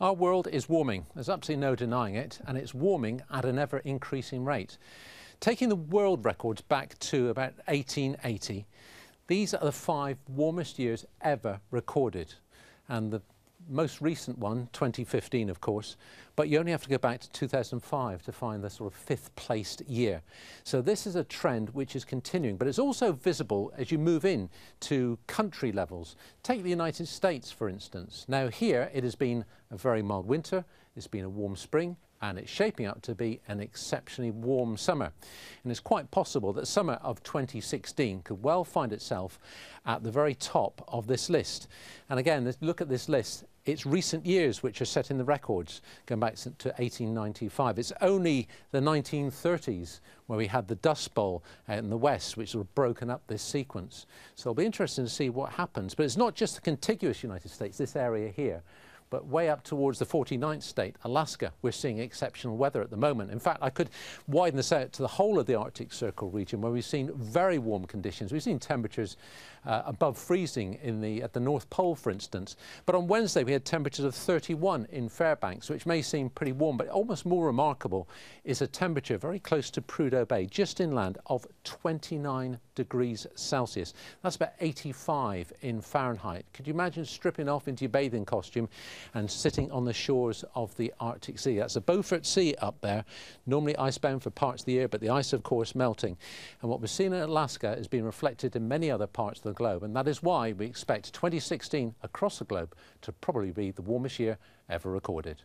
Our world is warming. There's absolutely no denying it, and it's warming at an ever increasing rate. Taking the world records back to about 1880, these are the five warmest years ever recorded. And the most recent one, 2015, of course, but you only have to go back to 2005 to find the sort of fifth placed year. So this is a trend which is continuing, but it's also visible as you move in to country levels. Take the United States, for instance. Now here it has been a very mild winter, it's been a warm spring, and it's shaping up to be an exceptionally warm summer. And it's quite possible that summer of 2016 could well find itself at the very top of this list. And again, look at this list. It's recent years which are setting the records, going back to 1895. It's only the 1930s where we had the Dust Bowl in the west, which sort of broken up this sequence. So it'll be interesting to see what happens. But it's not just the contiguous United States, this area here but way up towards the 49th state, Alaska, we're seeing exceptional weather at the moment. In fact, I could widen this out to the whole of the Arctic Circle region where we've seen very warm conditions. We've seen temperatures uh, above freezing in the, at the North Pole, for instance. But on Wednesday, we had temperatures of 31 in Fairbanks, which may seem pretty warm, but almost more remarkable is a temperature very close to Prudhoe Bay, just inland, of 29 degrees Celsius. That's about 85 in Fahrenheit. Could you imagine stripping off into your bathing costume and sitting on the shores of the Arctic Sea? That's the Beaufort Sea up there, normally icebound for parts of the year, but the ice, of course, melting. And what we're seeing in Alaska is being reflected in many other parts of the globe. And that is why we expect 2016 across the globe to probably be the warmest year ever recorded.